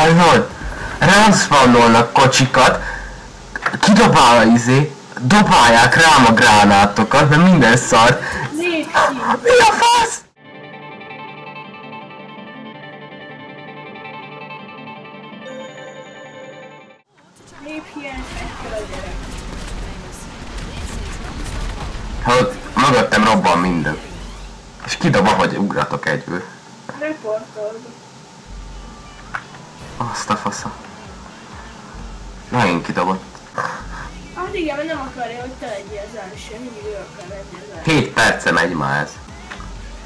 Hallod? Rám spannolnak kocsikat, kidobál izé, dobálják rám a gránátokat, mert minden ki! Mi a fasz? Hallod, mögöttem robban minden. És kidob, hogy ugratok egyből. Reportold. Azt a fasza. Megint kidobott. Hát igen, mert nem akarja, hogy te legyél az első, mindig ő akar lenni az első. 7 perce megy már ez.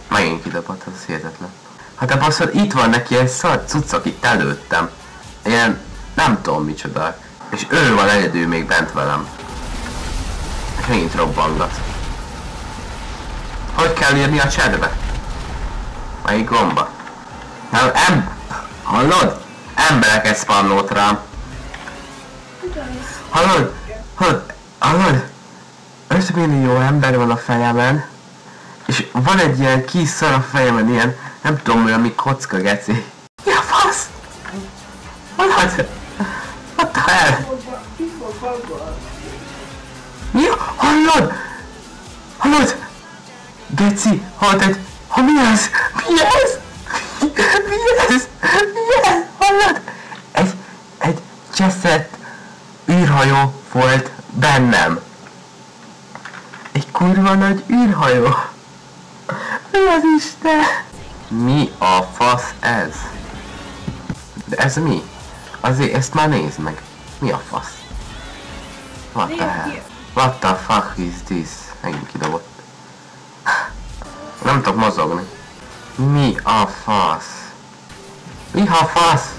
Megint kidobott, az hihetetlen. Hát a baszod, itt van neki egy szar cuccok itt előttem. Ilyen, nem tudom micsoda. És ő van egyedül még bent velem. És megint robbangat. Hogy kell írni a chatbe? Melyik gomba? Nem, em... Hallod? Embereket spamnolt rám. Hallod? Hallod? Hallod? 5 millió ember van a fejemen, és van egy ilyen kis szar a fejemen, ilyen, nem tudom, olyan, mi kocka geci. A fasz? Hallod? What the hell? Mi? a- Hallod? Hallod? Geci, hallod egy... Ha mi ez? Mi ez? Mi, mi ez? Mi ez? Hallod? Egy, egy cseszett űrhajó volt bennem. Egy kurva nagy űrhajó. Mi az Isten? Mi a fasz ez? De ez mi? Azért ezt már nézd meg. Mi a fasz? What the hell? What the fuck is this? Megint kidobott. Nem tudok mozogni. Mi a fasz? Mi a fasz?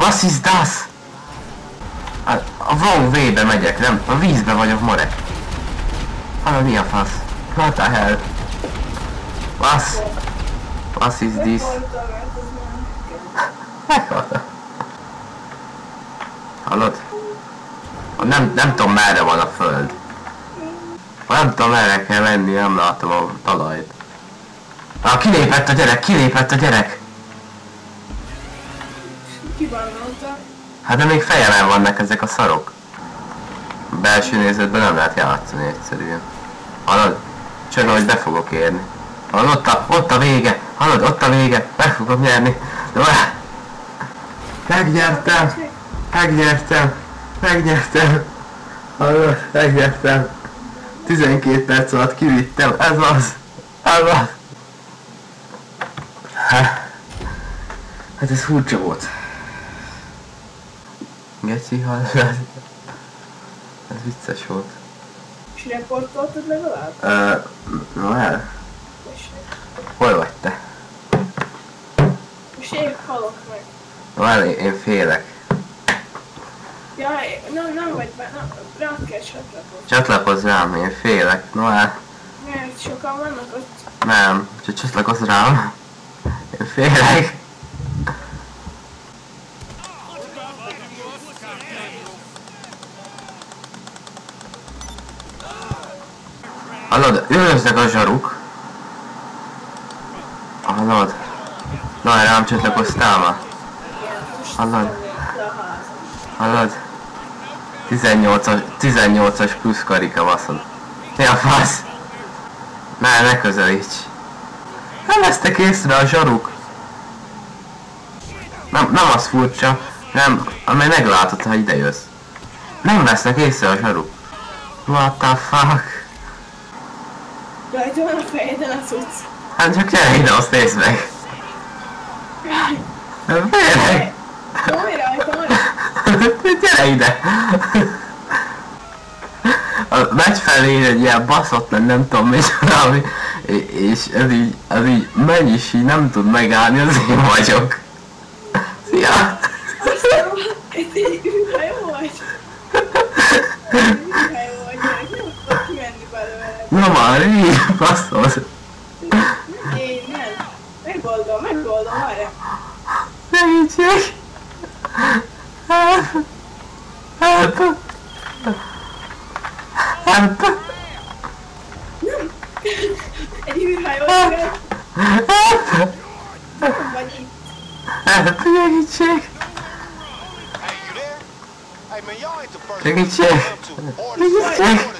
Was is das? A, a wrong way-be megyek, nem? A vízbe vagyok, more. Hallod, mi a fasz? What the hell? Was? Was is this? Hallod? Nem, nem tudom merre van a föld. Nem tudom merre kell menni, nem látom a talajt. Ah, kilépett a gyerek, kilépett a gyerek! Hát de még fejemen vannak ezek a szarok. Belső nézetben nem lehet játszani egyszerűen. Hallod? Csak hogy be fogok érni. Hallod, ott a, ott a vége! Hallod, ott a vége! Meg fogom nyerni! De. Megnyertem! Megnyertem! Megnyertem! Hallod, megnyertem! 12 perc alatt kivittem, ez az! Ez az! Hát ez furcsa volt. Geci, hallod? Ez vicces volt. És reportoltad legalább? Ö, Tessék. hol vagy te? És én halok meg. Noel, én, én félek. Jaj, nem, nem vagy be, nem, rá kell csatlakozni. Csatlakozz rám, én félek. Noel, Mert sokan vannak ott. nem, csak csatlakozz rám. Én félek. Üldöznek a zsaruk. Hallod? Noel, rám csatlakoztál ma? Hallod? Hallod? 18-as, 18-as plusz karika baszod. Mi a fasz? Ne, ne közelíts. Nem vesztek észre a zsaruk. Nem, nem az furcsa, nem, amely meglátod, ha ide jössz. Nem vesznek észre a zsaruk. What the fuck? Rajta van a fejeden a cucc. Hát csak ide, azt nézd meg. Félek. Jaj, rajta van. Gyere ide! A megy felé egy ilyen baszott, nem tudom micsoda, ami, és ez így, ez így megy és így nem tud megállni, az én vagyok. Szia! Itt egy űrhajó vagy. No mare, pastosa. megoldom, megoldom, mare. Segítség! Hát... Hát... Hát... Egy űrhajót Hát... Hát, segítség! Segítség! Segítség!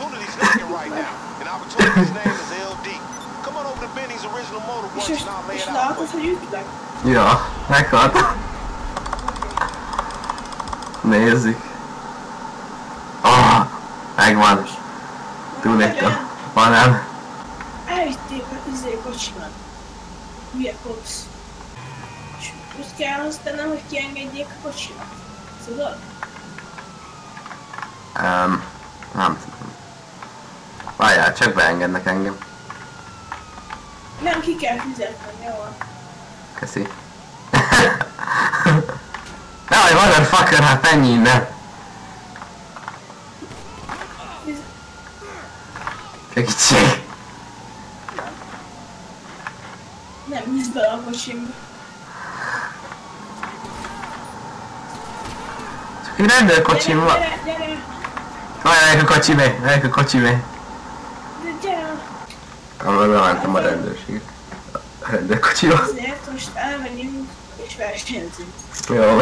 opportunity's looking right now. And opportunity's name is LD. Come on over to Benny's original motor once and I'll lay it out. Ja, na I Mäßig. Ah, oh, irgendwann. Du nicht da. Wann an? Ej, ty, zde kočíme. Věkos. Prostě já staneme chtěl někde kočíme. Co to? Um, mám to. Várjál, csak beengednek engem. Nem, ki kell fizetnem, jó. Köszi. Jaj, motherfucker, hát ennyi innen. Segítség. Nem visz bele a kocsimba. Csak egy rendőrkocsim van. Gyere, gyere, gyere, Várj, a megyek a kocsimé. De gyere. Amúgy bementem a rendőrség. A rendőrkocsiba. Ezért most elmegyünk és versenyzünk. Jó.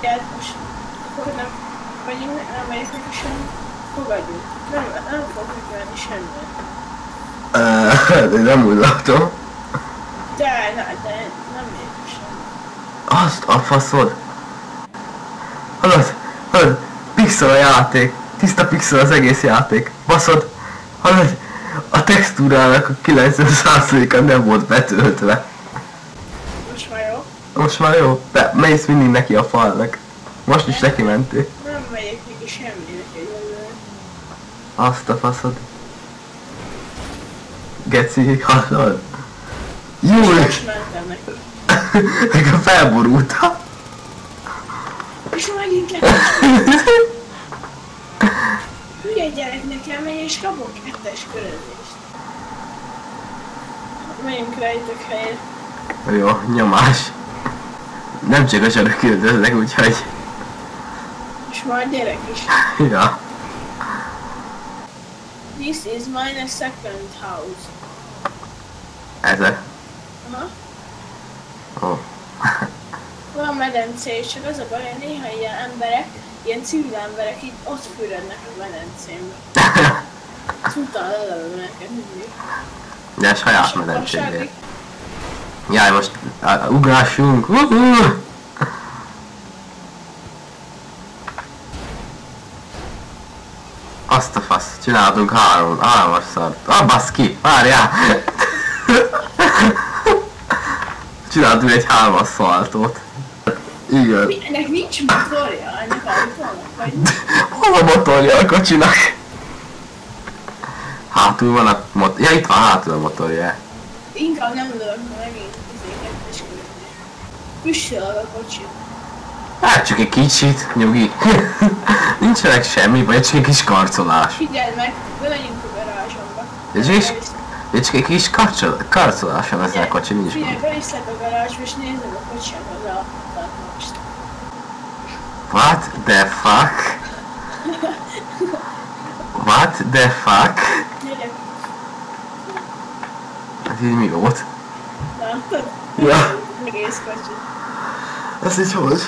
Tehát most fognak, vagyunk, elmegyek neki sem fogadjunk. Nem, nem fogjuk venni semmit. De nem úgy látom. De, na, de nem megyek semmi. Azt a faszod. Hallod? Hallod? Pixel a játék. Tiszta pixel az egész játék. Baszod? Hallod? A textúrának a 90%-a nem volt betöltve. Most már jó? Most már jó? De mész mindig neki a falnak. Most is neki mentél. Nem megyek neki semminek egyelőre. Azt a faszod. Geci, hallod? Júj! Most mentem neki. Nekem felborultam. És megint. Hülye gyerek nekem megy és kapok kettes körözést. Megyünk rejtök helyet. Jó, nyomás. Nem csak a zsarok küldöznek, úgyhogy... És majd gyerek is. Ja. This is my second house. Ez a... Aha. Ó. Van medence, és csak az a baj, hogy néha ilyen emberek, ilyen civil emberek így ott fürödnek a medencémbe. Tudtál lelövő neked mindig. De saját medencségért. Jaj, most uh, ugrássunk. Uh-huh. Azt a fasz, csináltunk három, hármas szart. Ah, baszki, várjál! Csináltunk egy hármas szaltót. Igen. Mi, ennek nincs motorja, ennek autónak, vagy Hol a motorja a kocsinak? Hátul van a motor... Ja, itt van hátul a motorja. inkább nem lövök ma megint izéket. Püssel a kocsi. Hát csak egy kicsit, nyugi. Nincsenek semmi, vagy csak egy kis karcolás. Figyeld meg, bemegyünk a garázsomba. Ez is? Ez csak egy kis karcol, karcolás van ezzel a kocsi, nincs Figyelj, gond. beviszlek a garázsba és nézem a kocsimat most. What the fuck? What the fuck? Gyere, Ez így mi volt? látod? Ja. Egész kocsit. Ez így hogy?